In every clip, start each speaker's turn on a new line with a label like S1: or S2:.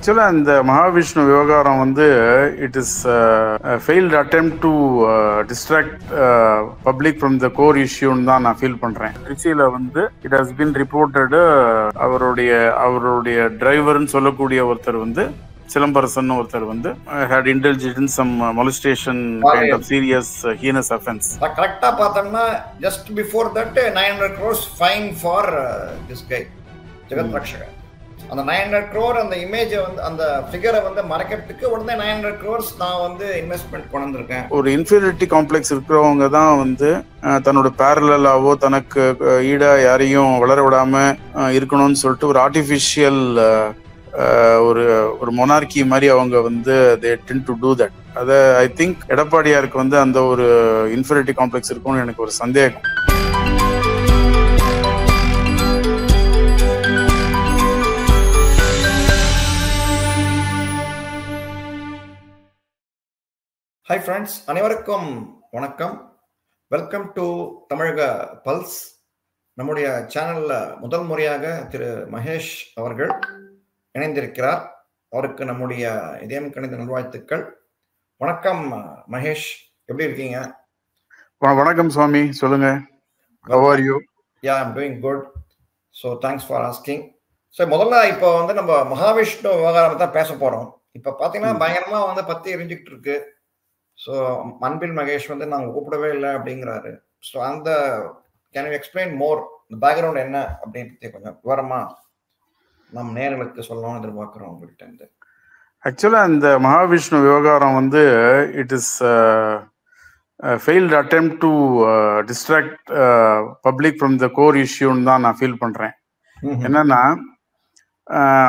S1: ஆக்சுவலாக இந்த மகாவிஷ்ணு விவகாரம் வந்து it is failed attempt to distract public from the core இஷ்யூன்னு தான் நான் ஃபீல் பண்ணுறேன் திருச்சியில் வந்து இட் ஹஸ் பின் ரிப்போர்ட்டடு அவருடைய அவருடைய டிரைவர்னு சொல்லக்கூடிய ஒருத்தர் வந்து சிலம்பரசன் ஒருத்தர் வந்து had intelligent in some molestation kind of serious heinous offence
S2: கரெக்டா பார்த்தோம்னா just before that nine hundred crores fine for this guy Jagath Rakshakan அந்த நைன் ஹண்ட்ரட் க்ரோர் அந்த இமேஜை வந்து அந்த ஃபிகரை வந்து மறைக்கிறதுக்கு உடனே நைன் ஹண்ட்ரட் க்ரோர்ஸ் நான் வந்து இன்வெஸ்ட்மெண்ட் கொண்டிருக்கேன் வந்திருக்கேன்.
S1: ஒரு இன்ஃபீரியாரிட்டி காம்ப்ளெக்ஸ் இருக்கிறவங்க தான் வந்து தன்னோட பேரலாவோ தனக்கு ஈடா யாரையும் வளர விடாம இருக்கணும்னு சொல்லிட்டு ஒரு ஆர்டிஃபிஷியல் ஒரு ஒரு மொனார்கி மாதிரி அவங்க வந்து they tend to do that அதை ஐ திங்க் எடப்பாடியாருக்கு வந்து அந்த ஒரு இன்ஃபீரியாரிட்டி காம்ப்ளெக்ஸ் இருக்கும்னு எனக்கு ஒரு சந்தேகம்.
S2: ஹாய் ஃப்ரெண்ட்ஸ் அனைவருக்கும் வணக்கம். வெல்கம் டு தமிழக பல்ஸ் நம்முடைய சேனல்ல முதல் முறையாக திரு மகேஷ் அவர்கள் இணைந்திருக்கிறார். அவருக்கு நம்முடைய இதயம் கணித நல்வாழ்த்துக்கள். வணக்கம் மகேஷ். எப்படி இருக்கீங்க?
S1: வணக்கம் சுவாமி. சொல்லுங்க. How are you?
S2: I'm doing good so thanks for asking so முதல்ல இப்போ வந்து நம்ம மகாவிஷ்ணு விவகாரம் தான் பேச போகிறோம் இப்போ பார்த்தீங்கன்னா. பயங்கரமாக வந்து பத்தி எரிஞ்சுக்கிட்டு இருக்கு. ஸோ அன்பில் மகேஷ் வந்து நாங்கள் கூப்பிடவே இல்லை அப்படிங்கிறாரு. ஸோ அந்த கேன் யூ எக்ஸ்பிளைன் மோர் இந்த பேக்ரவுண்ட் என்ன அப்படின்னு பத்தி கொஞ்சம் விவரமா நம் நேர்களுக்கு சொல்லணும்னு எதிர்பார்க்குறோம் உங்கள்கிட்ட இருந்து.
S1: ஆக்சுவலா இந்த மகாவிஷ்ணு விவகாரம் வந்து it is failed attempt to distract public from the core இஷ்யூன்னு தான் நான் ஃபீல் பண்றேன். என்னன்னா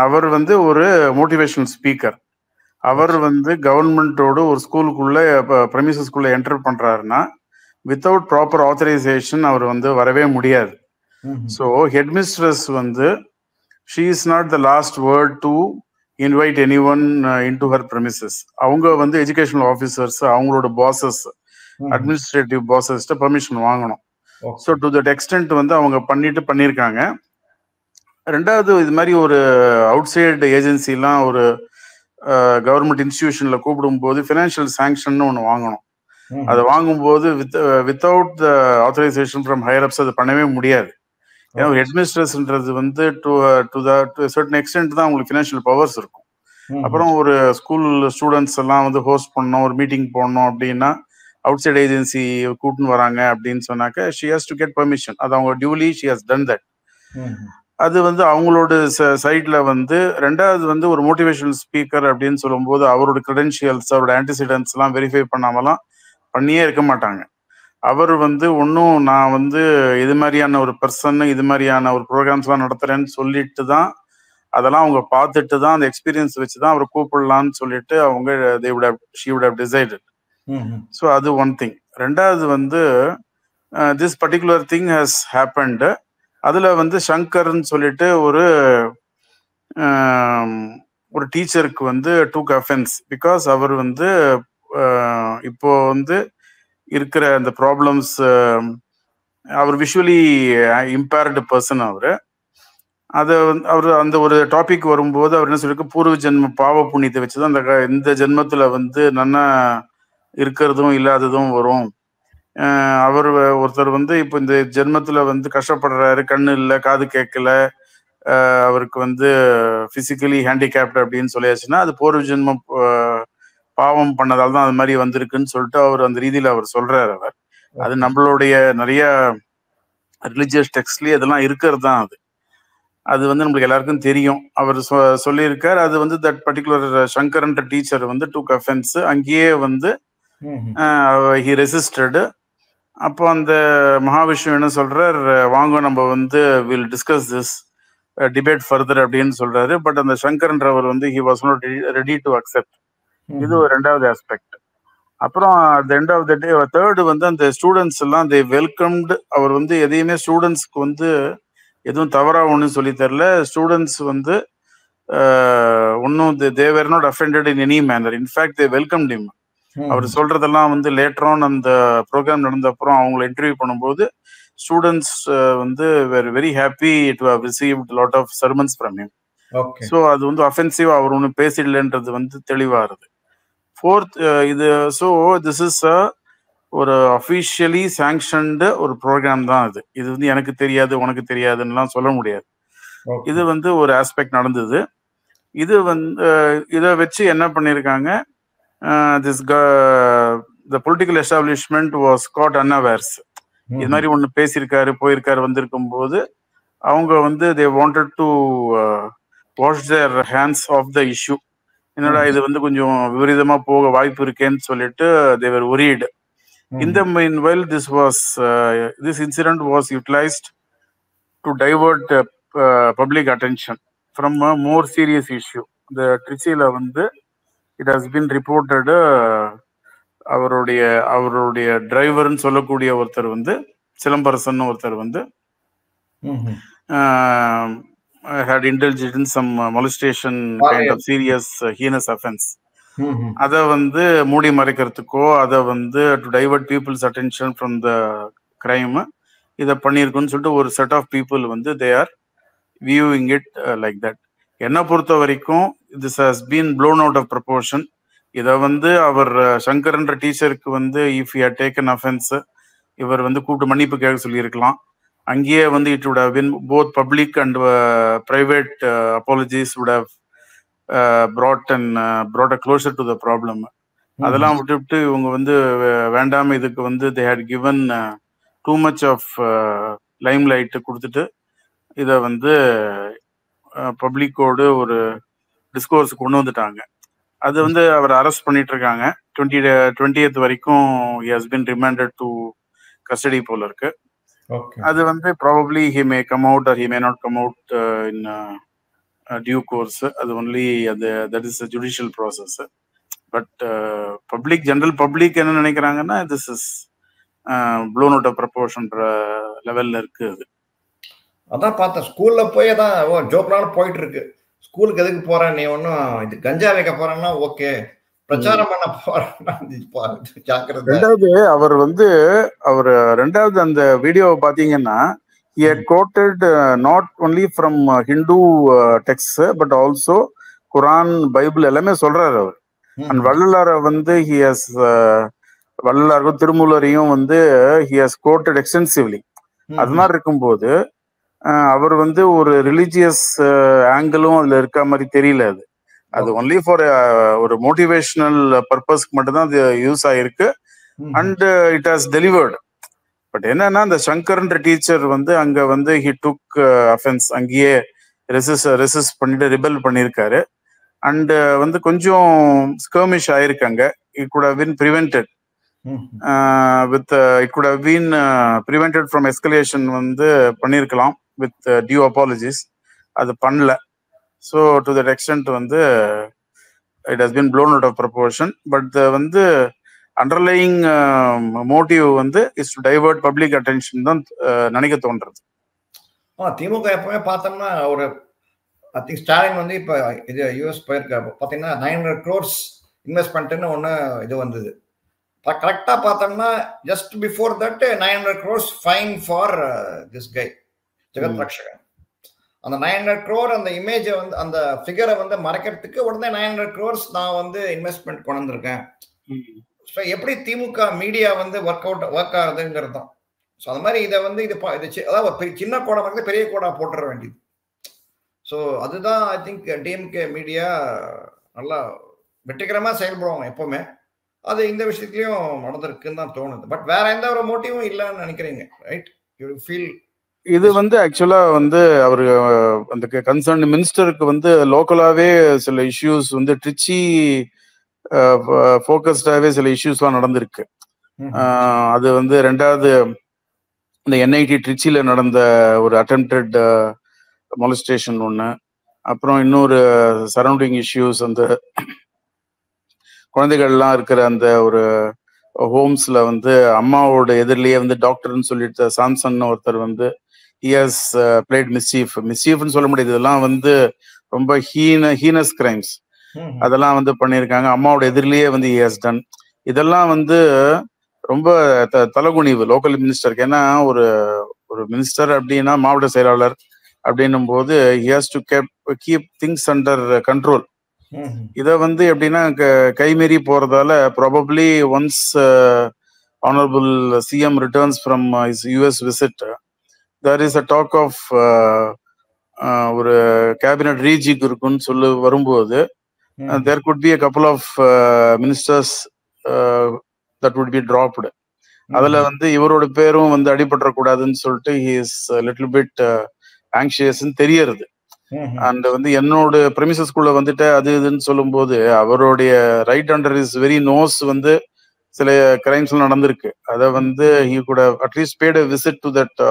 S1: அவர் வந்து ஒரு மோட்டிவேஷனல் ஸ்பீக்கர் அவர் வந்து கவர்மெண்ட்டோட ஒரு ஸ்கூலுக்குள்ள ப்ரெமிசஸ்குள்ள என்டர் பண்றாருன்னா வித்தவுட் ப்ராப்பர் ஆத்தரைசேஷன் அவர் வந்து வரவே முடியாது. ஸோ ஹெட்மிஸ்ட்ரஸ் வந்து she is not the last word to invite anyone in to her premises அவங்க வந்து எஜுகேஷனல் ஆஃபீஸர்ஸ் அவங்களோட பாசஸ் அட்மினிஸ்ட்ரேட்டிவ் பாசஸ்ட்ட பர்மிஷன் வாங்கணும். ஸோ டு தட் எக்ஸ்டென்ட் வந்து அவங்க பண்ணிட்டு பண்ணியிருக்காங்க ரெண்டாவது இது மாதிரி ஒரு அவுட் சைடு ஏஜென்சிலாம் ஒரு கவர்மெண்ட் இன்ஸ்டிடியூஷன்ல கூப்பிடும்போது ஃபினான்ஷியல் சாங்ஷன் ஒன்று வாங்கணும். அதை வாங்கும்போது with without the authorisation from higher ups அது பண்ணவே முடியாது. ஏன்னா ஒரு ஹெட்மினிஸ்ட்ரேஷன்ன்றது வந்து to to the to certain extent தான் உங்களுக்கு ஃபினான்ஷியல் பவர்ஸ் இருக்கும். அப்புறம் ஒரு ஸ்கூல் ஸ்டூடெண்ட்ஸ் எல்லாம் வந்து ஹோஸ்ட் பண்ணணும் ஒரு மீட்டிங் போடணும் அப்படின்னா அவுட் சைட் ஏஜென்சி கூட்டின்னு வராங்க அப்படின்னு சொன்னாக்க she has to get permission அது அவங்க duly she has done that அது வந்து அவங்களோட சைட்ல வந்து ரெண்டாவது வந்து ஒரு மோட்டிவேஷனல் ஸ்பீக்கர் அப்படின்னு சொல்லும்போது அவரோட கிரெடென்ஷியல்ஸ் அவரோட ஆன்டிசிடென்ட்ஸ் எல்லாம் வெரிஃபை பண்ணாமலாம் பண்ணியே இருக்க மாட்டாங்க. அவர் வந்து ஒன்றும் நான் வந்து இது மாதிரியான ஒரு பர்சன் இது மாதிரியான ஒரு ப்ரோக்ராம்ஸ்லாம் நடத்துறேன்னு சொல்லிட்டு தான் அதெல்லாம் அவங்க பார்த்துட்டு தான் அந்த எக்ஸ்பீரியன்ஸ் வச்சு தான் அவரை கூப்பிடலான்னு சொல்லிட்டு அவங்க they have she would have decided. So அது ஒன் திங் ரெண்டாவது வந்து this particular thing has happened அதில் வந்து ஷங்கர்னு சொல்லிட்டு ஒரு ஒரு டீச்சருக்கு வந்து டூ அஃபென்ஸ் பிகாஸ் அவர் வந்து இப்போ வந்து இருக்கிற அந்த ப்ராப்ளம்ஸ் அவர் விஷுவலி இம்பேர்டு பர்சன் அவர். அதை வந்து அவர் அந்த ஒரு டாபிக் வரும்போது அவர் என்ன சொல்லிருக்கு பூர்வ ஜென்ம பாவ புண்ணியத்தை வச்சு தான் அந்த க- இந்த ஜென்மத்தில் வந்து நன்னா இருக்கிறதும் இல்லாததும் வரும். அவர் ஒருத்தர் வந்து இப்போ இந்த ஜென்மத்துல வந்து கஷ்டப்படுறாரு கண்ணு இல்லை காது கேட்கல அவருக்கு வந்து பிசிக்கலி ஹேண்டிகேப்ட் அப்படின்னு சொல்லியாச்சுன்னா அது பூர்வ ஜென்மம் பாவம் பண்ணதால தான் அது மாதிரி வந்திருக்குன்னு சொல்லிட்டு அவர் அந்த ரீதியில அவர் சொல்றாரு அவர். அது நம்மளுடைய நிறைய ரிலிஜியஸ் டெக்ஸ்ட்லயே அதெல்லாம் இருக்கிறது தான் அது. அது வந்து நம்மளுக்கு எல்லாருக்கும் தெரியும். அவர் சொ- சொல்லியிருக்கார் அது வந்து தட் பர்டிகுலர் சங்கர்ன்ற டீச்சர் வந்து டூக் அஃபென்ஸ் அங்கேயே வந்து ஹி ரெசிஸ்டடு அப்போ அந்த மகாவிஷ்ணு என்ன சொல்றார்? வாங்க நம்ம வந்து will discuss this debate further அப்படின்னு சொல்றாரு. பட் அந்த சங்கர்ன்றவர் வந்து he was not ready to accept இது ஒரு ரெண்டாவது ஆஸ்பெக்ட் அப்புறம் at end of the day third வந்து அந்த ஸ்டூடெண்ட்ஸ் எல்லாம் தே வெல்கம்டு அவர் வந்து எதையுமே ஸ்டூடெண்ட்ஸ்க்கு வந்து எதுவும் தவறா ஒன்றும் சொல்லி தரல. ஸ்டூடெண்ட்ஸ் வந்து ஒன்றும் they were not offended in any manner in fact they welcome them அவர் சொல்றதெல்லாம் வந்து லேட்டர் அந்த ப்ரோக்ராம் நடந்த அப்புறம் அவங்களை இன்டர்வியூ பண்ணும்போது ஸ்டூடெண்ட்ஸ் வந்து very very happy to have received lot of sermons from him so அது வந்து அஃபென்சிவ் அவர் ஒன்றும் பேசிடலன்றது வந்து தெளிவாகுது ஃபோர்த் இது ஸோ திஸ் இஸ் அ ஒரு அஃபிஷியலி சாங்ஷன்டு ஒரு ப்ரோக்ராம் தான் இது. இது வந்து எனக்கு தெரியாது உனக்கு தெரியாதுன்னுலாம் சொல்ல முடியாது. இது வந்து ஒரு ஆஸ்பெக்ட் நடந்தது. இது வந்து இதை வச்சு என்ன பண்ணியிருக்காங்க this the political establishment was caught unawares இது மாதிரி ஒன்று பேசியிருக்காரு போயிருக்காரு வந்திருக்கும் போது அவங்க வந்து they wanted to wash their hands of the issue என்னடா இது வந்து கொஞ்சம் விபரீதமா போக வாய்ப்பு இருக்கேன்னு சொல்லிட்டு தேவர் ஒரீடு இந்த mean well this was this incident was utilised to divert public attention from more serious issue இந்த ட்ரிச்சியில் வந்து இட் ஹஸ் பின் ரிப்போர்ட்டடு அவருடைய அவருடைய டிரைவர்னு சொல்லக்கூடிய ஒருத்தர் வந்து சிலம்பரசன் ஒருத்தர் வந்து some uh, molestation kind of serious uh, heinous offense. அதை வந்து மூடி மறைக்கிறதுக்கோ அதை வந்து to divert people's attention from the crime இதை பண்ணியிருக்குன்னு சொல்லிட்டு ஒரு செட் ஆஃப் பீப்புள் வந்து they are viewing it like that என்னை பொறுத்த வரைக்கும் this has been blown out of proportion இதை வந்து அவர் சங்கர்ன்ற டீச்சருக்கு வந்து இஃப் யூ டேக்கன் அஃபென்ஸ் இவர் வந்து கூப்பிட்டு மன்னிப்பு கேட்க சொல்லியிருக்கலாம். அங்கேயே வந்து it would have been both public and private apologies have brought and brought a closure to the problem அதெல்லாம் விட்டுவிட்டு இவங்க வந்து வேண்டாம இதுக்கு வந்து they had given too much of limelight கொடுத்துட்டு இதை வந்து பப்ளிக்கோடு ஒரு டிஸ்கோர்ஸ் கொண்டு வந்துட்டாங்க. அது வந்து அவர் அரெஸ்ட் பண்ணிட்டு இருக்காங்க டுவெண்ட்டி டுவெண்ட்டி வரைக்கும் has been remanded to custody போல இருக்கு. அது வந்து probably he may come out or he may not come out in due course அது ஒன்லி அது that is judicial process but public general public என்ன நினைக்கிறாங்கன்னா this is blown out of ப்ரப்போர்ஷன்ற லெவல்ல இருக்கு அது.
S2: அதான் பார்த்தேன். ஸ்கூல்ல போய் தான் ஜோப்லான போயிட்டு இருக்கு ஸ்கூலுக்கு எதுக்கு போறேன்? நீ ஒன்றும் இது கஞ்சா வைக்க போறேன்னா ஓகே. பிரச்சாரம் பண்ண போறேன்னா
S1: ரெண்டாவது அவர் வந்து அவர் ரெண்டாவது அந்த வீடியோவை பாத்தீங்கன்னா he had quoted uh, not only from uh, Hindu uh, texts but also Quran Bible எல்லாமே சொல்றாரு அவர். அண்ட் வள்ளலார வந்து ஹி ஹஸ் வள்ளலாருக்கும் திருமூலரையும் வந்து ஹி ஹஸ் கோட்டட் எக்ஸ்டென்சிவ்லி அது மாதிரி இருக்கும்போது அவர் வந்து ஒரு ரிலீஜியஸ் ஆங்கிளும் அதுல இருக்க மாதிரி தெரியல அது. அது ஒன்லி ஃபார் ஒரு மோட்டிவேஷனல் பர்பஸ்க்கு மட்டும்தான் அது யூஸ் ஆயிருக்கு. And it has delivered but என்னன்னா அந்த சங்கர்ன்ற டீச்சர் வந்து அங்க வந்து ஹி டுக் அஃபென்ஸ் அங்கேயே ரெசிஸ் ரெசிஸ் பண்ணிட்டு ரிபல் பண்ணியிருக்காரு. அண்ட் வந்து கொஞ்சம் ஸ்கர்மிஷ் ஆயிருக்காங்க it could have been prevented with it could have been prevented from escalation வந்து பண்ணியிருக்கலாம் வித் டியூ அப்பாலஜிஸ் அது பண்ணல. ஸோ டு தட் எக்ஸ்டென்ட் வந்து it has been blown out of proportion but வந்து அண்டர்லையிங் மோட்டிவ் வந்து is to divert public attention தான் நினைக்க தோன்றது.
S2: திமுக எப்பவுமே பார்த்தோம்னா ஒரு ஐ திங்க் ஸ்டாலின் வந்து இப்போ இது யூஎஸ் போயிருக்காரு. பார்த்தீங்கன்னா நைன் ஹண்ட்ரட் க்ரோர்ஸ் இன்வெஸ்ட்மெண்ட்டுன்னு ஒன்று இது வந்தது. கரெக்டாக பார்த்தோம்னா just before that nine hundred crores fine for this guy Jagath Rakshakan. அந்த நைன் ஹண்ட்ரட் க்ரோர் அந்த இமேஜை வந்து அந்த ஃபிகரை வந்து மறைக்கிறதுக்கு உடனே நைன் ஹண்ட்ரட் க்ரோர்ஸ் நான் வந்து இன்வெஸ்ட்மெண்ட் கொண்டு வந்திருக்கேன். ஸோ எப்படி திமுக மீடியா வந்து ஒர்க் அவுட் ஒர்க் ஆகுதுங்கிறது தான். ஸோ அந்த மாதிரி இதை வந்து இது இது அதாவது சின்ன கோடை வந்து பெரிய கோடா போட்டுற வேண்டியது. ஸோ அதுதான் ஐ திங்க் டிஎம்கே மீடியா நல்லா வெற்றிகரமாக செயல்படுவாங்க எப்பவுமே. அது இந்த விஷயத்துலையும் நடந்திருக்குன்னு தான் தோணுது. பட் வேற எந்த ஒரு மோட்டிவும் இல்லைன்னு நினைக்கிறீங்க ரைட் யூ ஃபீல்
S1: இது வந்து ஆக்சுவலா வந்து அவரு அந்த கன்சர்ன் மினிஸ்டருக்கு வந்து லோக்கலாவே சில இஷ்யூஸ் வந்து ட்ரிச்சி ஃபோக்கஸ்டாவே சில இஷ்யூஸ்லாம் நடந்திருக்கு. அது வந்து ரெண்டாவது இந்த என்ஐடி ட்ரிச்சியில் நடந்த ஒரு அட்டம்ப்டட் மொலஸ்டேஷன் ஒன்று அப்புறம் இன்னொரு சரௌண்டிங் இஷ்யூஸ் அந்த குழந்தைகள்லாம் இருக்கிற அந்த ஒரு ஹோம்ஸ்ல வந்து அம்மாவோட எதிரிலேயே வந்து டாக்டர்னு சொல்லிட்டு சாம்சன் ஒருத்தர் வந்து ஹியஸ் பிளேட் மிஸ்சீஃப் மிஸ்சீஃப்னு சொல்ல முடியாது. இதெல்லாம் வந்து ரொம்ப ஹீன ஹீனஸ் கிரைம்ஸ் அதெல்லாம் வந்து பண்ணியிருக்காங்க. அம்மாவோட எதிரிலேயே வந்து ஹியஸ் டன் இதெல்லாம் வந்து ரொம்ப த தலைகுனிவு லோக்கல் மினிஸ்டருக்கு ஏன்னா ஒரு ஒரு மினிஸ்டர் அப்படின்னா மாவட்ட செயலாளர் அப்படின்னும் போது he has to keep things under control இதை வந்து எப்படின்னா கைமீறி போறதால probably once honourable CM returns from his US visit there is a talk of ஒரு கேபினட் ரீஜிக் இருக்குன்னு சொல்லி வரும்போது there could be a couple of ministers that would be dropped அதுல வந்து இவரோட பேரும் வந்து அடிபட்டுறக்கூடாதுன்னு சொல்லிட்டு ஹி இஸ் லிட்டில் பிட் ஆங்ஷியஸ்ன்னு தெரியறது. அண்ட் வந்து என்னோட பிரமிசஸ்குள்ள வந்துட்டு அது இதுன்னு சொல்லும்போது அவருடைய right under his very nose வந்து சில கிரைம்ஸ் நடந்திருக்கு. அதை வந்து ஹி கூட at least paid visit to that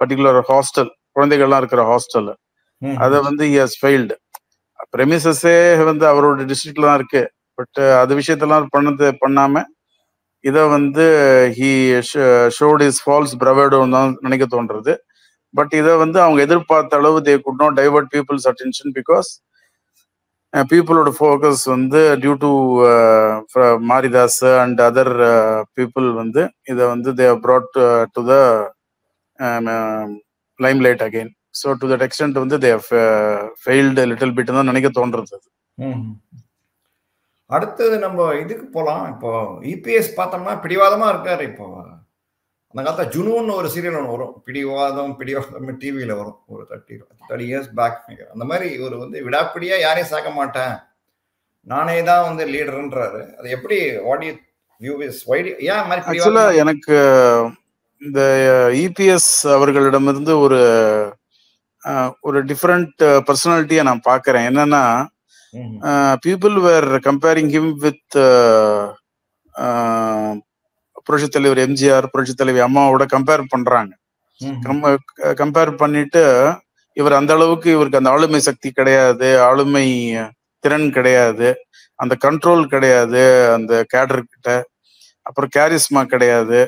S1: particular hostel குழந்தைகள்லாம் இருக்கிற ஹாஸ்டல் அதை வந்து ஹஸ் ஃபெயில்டு பிரமிசஸே வந்து அவரோட டிஸ்ட்ரிக்ட்ல தான் இருக்கு. பட் அது விஷயத்தெல்லாம் பண்ணது பண்ணாம இதை வந்து ஹி ஷோட் இஸ் ஃபால்ஸ் பிரவேடோன்னு தான் நினைக்க தோன்றது பட் இதை வந்து அவங்க எதிர்பார்த்த அளவு they could not divert people's attention because பீப்புளோட ஃபோக்கஸ் வந்து due to Maridhas and other people வந்து இதை வந்து they brought to the limelight again so to that extent வந்து தே ஃபெயில்டு லிட்டில் பிட் தான் நினைக்க தோன்றது.
S2: அடுத்தது நம்ம இதுக்கு போலாம். இப்போ இபிஎஸ் பார்த்தோம்னா பிடிவாதமா இருக்காரு இப்போ. அந்த காலத்துல ஜுனூன்னு ஒரு சீரியல் ஒன்று வரும். பிடிவாதம் பிடிவாதம் டிவியில வரும். ஒரு தேர்ட்டி தேர்ட்டி இயர்ஸ் பேக் அந்த மாதிரி இவர் வந்து விடாப்பிடியா யாரையும் சேர்க்க மாட்டேன். நானே தான் வந்து லீடர்ன்றாரு அது எப்படி வாட் யூ வியூ இஸ் வைடி ஏன் மாதிரி
S1: ஆக்சுவலா
S2: பிடிவாதம்?
S1: எனக்கு இந்த இபிஎஸ் அவர்களிடமிருந்து ஒரு ஒரு டிஃப்ரெண்ட் பர்சனாலிட்டியை நான் பார்க்கறேன் என்னன்னா people were comparing him with புரட்சி தலைவர் எம்ஜிஆர் புரட்சி தலைவி அம்மாவோட கம்பேர் பண்றாங்க. கம்பேர் பண்ணிட்டு இவர் அந்த அளவுக்கு இவருக்கு அந்த ஆளுமை சக்தி கிடையாது ஆளுமை திறன் கிடையாது அந்த கண்ட்ரோல் கிடையாது அந்த கேடர் கிட்ட. அப்புறம் கேரிஸ்மா கிடையாது.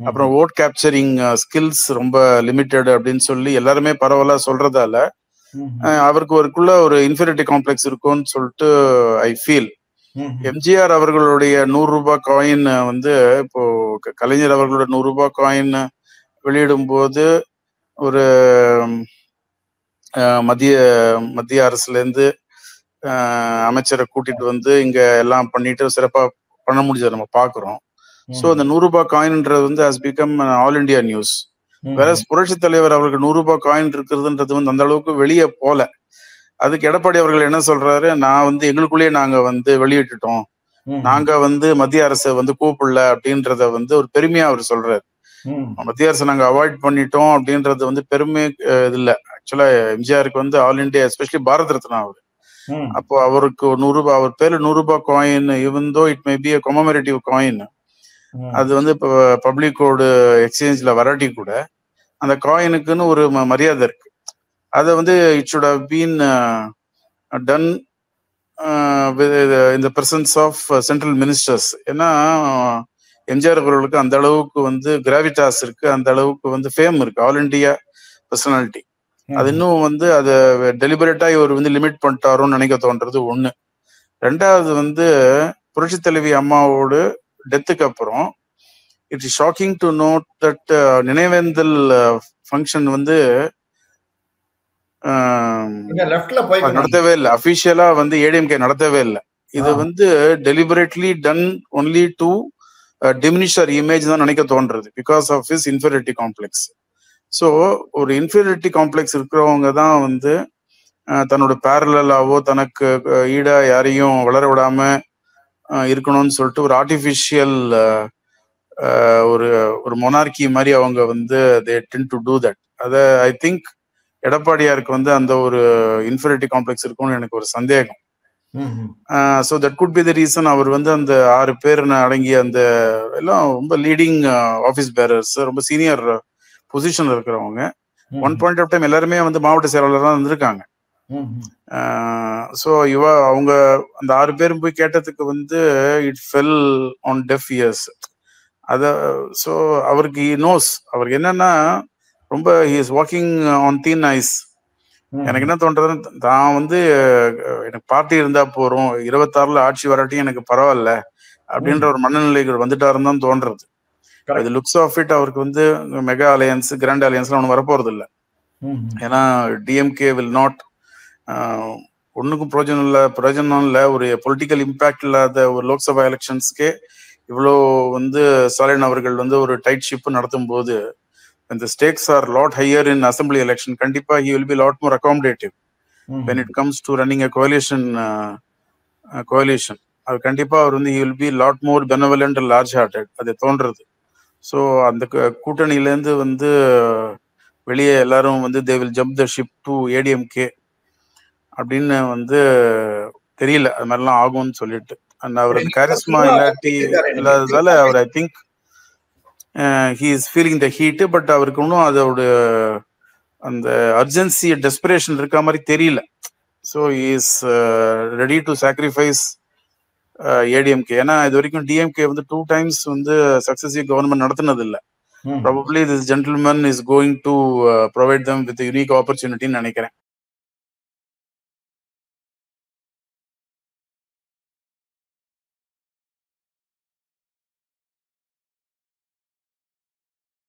S1: அப்புறம் ஓட் கேப்சரிங் ஸ்கில்ஸ் ரொம்ப லிமிட்டெட் அப்படின்னு சொல்லி எல்லாருமே பரவலா சொல்றதால அவருக்கு ஒருக்குள்ள ஒரு இன்ஃபீரிட்டி காம்ப்ளெக்ஸ் இருக்கும்னு சொல்லிட்டு ஐ ஃபீல் எம்ஜிஆர் அவர்களுடைய நூறு ரூபாய் காயின் வந்து இப்போ கலைஞர் அவர்களோட நூறு ரூபாய் காயின் வெளியிடும் போது ஒரு மத்திய மத்திய அரசுல இருந்து அமைச்சரை கூட்டிட்டு வந்து இங்க எல்லாம் பண்ணிட்டு சிறப்பா பண்ண முடிஞ்சதை நம்ம பாக்குறோம். ஸோ அந்த நூறு ரூபாய் காயின்ன்றது வந்து has become all India news வேற புரட்சி தலைவர் அவருக்கு நூறு ரூபாய் காயின் இருக்கிறதுன்றது வந்து அந்த அளவுக்கு வெளியே போல. அதுக்கு எடப்பாடி அவர்கள் என்ன சொல்றாரு? நான் வந்து எங்களுக்குள்ளேயே நாங்க வந்து வெளியிட்டுட்டோம். நாங்க வந்து மத்திய அரசை வந்து கூப்பிடல அப்படின்றத வந்து ஒரு பெருமையா அவர் சொல்றாரு. மத்திய அரசை நாங்க அவாய்ட் பண்ணிட்டோம் அப்படின்றது வந்து பெருமை இது இல்ல. ஆக்சுவலா எம்ஜிஆருக்கு வந்து all India especially Bharat Ratna அவர். அப்போ அவருக்கு நூறு ரூபாய் அவர் பேர்ல நூறு ரூபாய் coin even though it may be commemorative coin அது வந்து இப்போ பப்ளிக்கோட எக்ஸ்சேஞ்சில் வராட்டி கூட அந்த காயினுக்குன்னு ஒரு மரியாதை இருக்கு. அதை வந்து it should have been done இந்த பிரசன்ஸ் ஆஃப் சென்ட்ரல் மினிஸ்டர்ஸ் ஏன்னா எம்ஜிஆர் அவர்களுக்கு அந்த அளவுக்கு வந்து கிராவிட்டாஸ் இருக்கு அந்த அளவுக்கு வந்து ஃபேம் இருக்கு. ஆல் இண்டியா பர்சனாலிட்டி அது இன்னும் வந்து அதை டெலிபரேட்டா இவர் வந்து லிமிட் பண்ணிட்டாரோன்னு நினைக்க தோன்றது ஒண்ணு. ரெண்டாவது வந்து புரட்சி தலைவி அம்மாவோட டெத்துக்கு அப்புறம் it is shocking to note that நினைவேந்தல் ஃபங்க்ஷன் வந்து
S2: லெஃப்ட்ல போய்
S1: அது நடத்தவே இல்லை. அபிஷியலா வந்து ஏடிஎம்கே நடத்தவே இல்லை. இது. வந்து deliberately done only to diminish her image தான் நினைக்க தோன்றது. Because of his inferiority complex so ஒரு இன்ஃபீரியாரிட்டி காம்ப்ளெக்ஸ் இருக்கிறவங்க தான் வந்து அஹ், தன்னோட பேரலாவோ தனக்கு அஹ், ஈடா யாரையும் வளர விடாம இருக்கணும்னு சொல்லிட்டு ஒரு ஆர்டிஃபிஷியல் ஒரு ஒரு மொனார்கி மாதிரி அவங்க வந்து they tend to do that அதை ஐ திங்க் எடப்பாடியாருக்கு வந்து அந்த ஒரு இன்ஃபீரியாரிட்டி காம்ப்ளெக்ஸ் இருக்கும்னு எனக்கு ஒரு சந்தேகம். So that could be the reason அவர் வந்து அந்த ஆறு பேர் அடங்கிய அந்த எல்லாம் ரொம்ப லீடிங் ஆஃபீஸ் பேரர்ஸ் ரொம்ப சீனியர் பொசிஷன்ல இருக்கிறவங்க. ஒன் பாயிண்ட் ஆஃப் டைம் எல்லாருமே வந்து மாவட்ட செயலாளர் தான் இருந்திருக்காங்க. ஸோ இவ அவங்க அந்த ஆறு பேரும் போய் கேட்டதுக்கு வந்து it fell on deaf ears அத ஸோ அவருக்கு நோஸ் அவருக்கு என்னன்னா ரொம்ப he is walking on thin ice. எனக்கு என்ன தோன்றதுன்னு தான் வந்து எனக்கு பார்ட்டி இருந்தா போறோம். இருபத்தாறுல ஆட்சி வராட்டியும் எனக்கு பரவாயில்ல. அப்படின்ற ஒரு மனநிலைகள் வந்துட்டாருன்னு தான் தோன்றது. இது லுக்ஸ் ஆஃப் இட் அவருக்கு வந்து மெகா அலையன்ஸ் கிராண்ட் அலையன்ஸ்லாம் ஒன்றும் வரப்போறது இல்ல ஏன்னா டிஎம்கே வில் நாட் ஒன்றுக்கும் பிரயோஜனம் இல்லை பிரயோஜனம் இல்லை. ஒரு பொலிட்டிக்கல் இம்பேக்ட் இல்லாத ஒரு லோக்சபா எலெக்ஷன்ஸ்க்கே இவ்வளோ வந்து ஸ்டாலின் அவர்கள் வந்து ஒரு டைட் ஷிப் நடத்தும் போது இந்த stakes are lot higher in assembly election கண்டிப்பா he will be lot more accommodative when it comes to running a coalition coalition அது கண்டிப்பா அவர் வந்து he will be lot more benevolent large hearted அது தோன்றது. ஸோ அந்த கூட்டணியிலேருந்து வந்து வெளியே எல்லாரும் வந்து they will jump the ship to ADMK அப்படின்னு வந்து தெரியல. அது மாதிரிலாம் ஆகும்னு சொல்லிட்டு. அந்த அவர் கேரிஸ்மா இல்லாட்டி இல்லாததால அவர் I think he is feeling the heat but அவருக்கு இன்னும் அதோட அந்த அர்ஜென்சி டெஸ்பிரேஷன் இருக்க மாதிரி தெரியல. So is ready to sacrifice ADMK ஏன்னா இது வரைக்கும் டிஎம்கே வந்து டூ டைம்ஸ் வந்து சக்சஸிவ் கவர்மெண்ட் நடத்தினது இல்லை probably this gentleman is going to provide them with unique ஆப்பர்ச்சுனிட்டின்னு நினைக்கிறேன்.